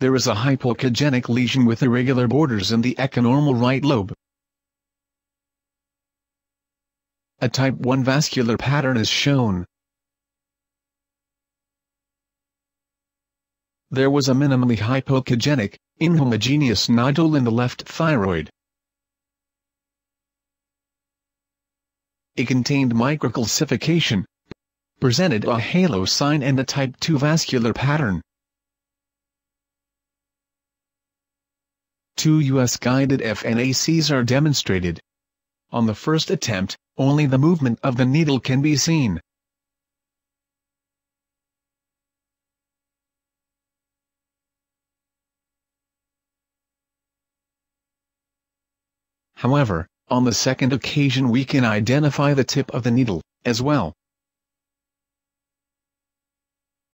there is a hypoechogenic lesion with irregular borders in the echonormal right lobe. A type 1 vascular pattern is shown. There was a minimally hypoechogenic, inhomogeneous nodule in the left thyroid. It contained microcalcification, presented a halo sign and a type 2 vascular pattern. Two US-guided FNACs are demonstrated. On the first attempt, only the movement of the needle can be seen. However, on the second occasion we can identify the tip of the needle, as well.